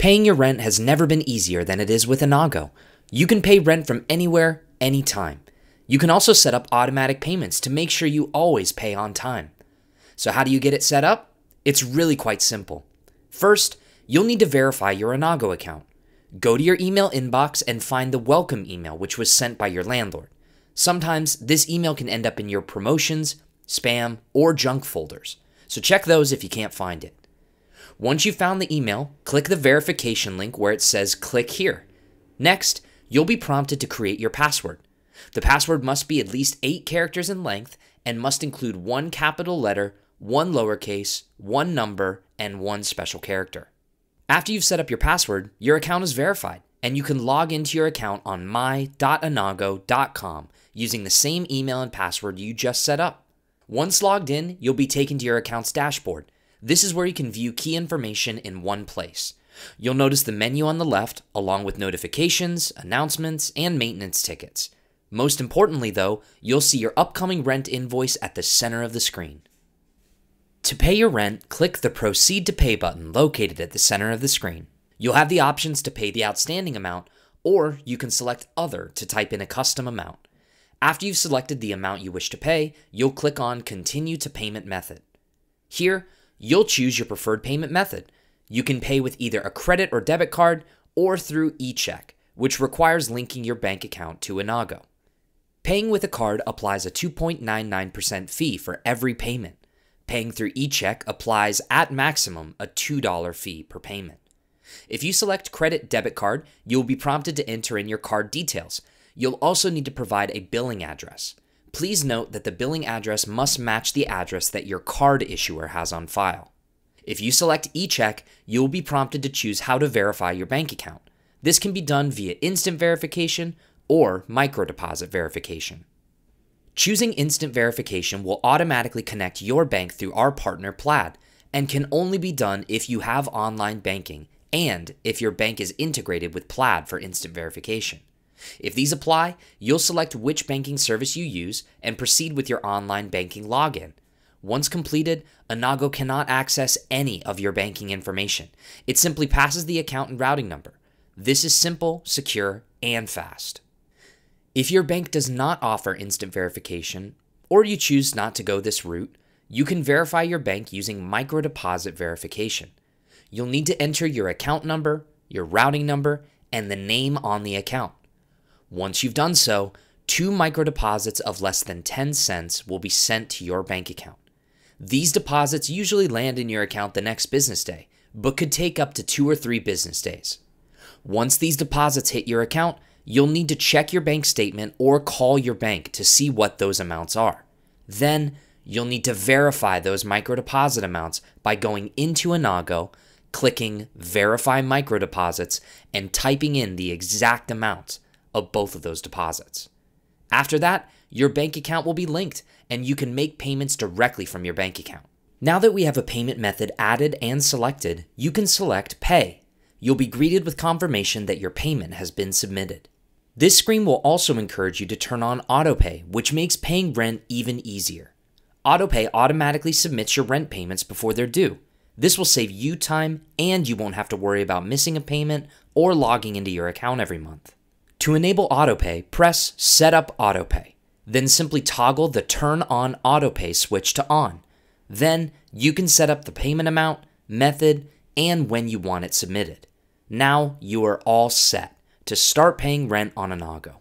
Paying your rent has never been easier than it is with Innago. You can pay rent from anywhere, anytime. You can also set up automatic payments to make sure you always pay on time. So, how do you get it set up? It's really quite simple. First, you'll need to verify your Innago account. Go to your email inbox and find the welcome email, which was sent by your landlord. Sometimes this email can end up in your promotions, spam, or junk folders. So check those if you can't find it. Once you've found the email, click the verification link where it says click here. Next, you'll be prompted to create your password. The password must be at least eight characters in length and must include one capital letter, one lowercase, one number, and one special character. After you've set up your password, your account is verified, and you can log into your account on my.innago.com using the same email and password you just set up. Once logged in, you'll be taken to your account's dashboard. This is where you can view key information in one place. You'll notice the menu on the left, along with notifications, announcements, and maintenance tickets. Most importantly, though, you'll see your upcoming rent invoice at the center of the screen. To pay your rent, click the Proceed to Pay button located at the center of the screen. You'll have the options to pay the outstanding amount, or you can select Other to type in a custom amount. After you've selected the amount you wish to pay, you'll click on Continue to Payment Method. Here, you'll choose your preferred payment method. You can pay with either a credit or debit card or through eCheck, which requires linking your bank account to Innago. Paying with a card applies a 2.99% fee for every payment. Paying through eCheck applies at maximum a $2 fee per payment. If you select credit debit card, you'll be prompted to enter in your card details. You'll also need to provide a billing address. Please note that the billing address must match the address that your card issuer has on file. If you select eCheck, you will be prompted to choose how to verify your bank account. This can be done via instant verification or microdeposit verification. Choosing instant verification will automatically connect your bank through our partner Plaid and can only be done if you have online banking and if your bank is integrated with Plaid for instant verification. If these apply, you'll select which banking service you use and proceed with your online banking login. Once completed, Innago cannot access any of your banking information. It simply passes the account and routing number. This is simple, secure, and fast. If your bank does not offer instant verification, or you choose not to go this route, you can verify your bank using microdeposit verification. You'll need to enter your account number, your routing number, and the name on the account. Once you've done so, two microdeposits of less than 10 cents will be sent to your bank account. These deposits usually land in your account the next business day, but could take up to two or three business days. Once these deposits hit your account, you'll need to check your bank statement or call your bank to see what those amounts are. Then, you'll need to verify those microdeposit amounts by going into Innago, clicking Verify Microdeposits, and typing in the exact amount of both of those deposits. After that, your bank account will be linked and you can make payments directly from your bank account. Now that we have a payment method added and selected, you can select Pay. You'll be greeted with confirmation that your payment has been submitted. This screen will also encourage you to turn on AutoPay, which makes paying rent even easier. AutoPay automatically submits your rent payments before they're due. This will save you time and you won't have to worry about missing a payment or logging into your account every month. To enable autopay, press Set up autopay. Then simply toggle the Turn on autopay switch to on. Then you can set up the payment amount, method, and when you want it submitted. Now you are all set to start paying rent on Innago.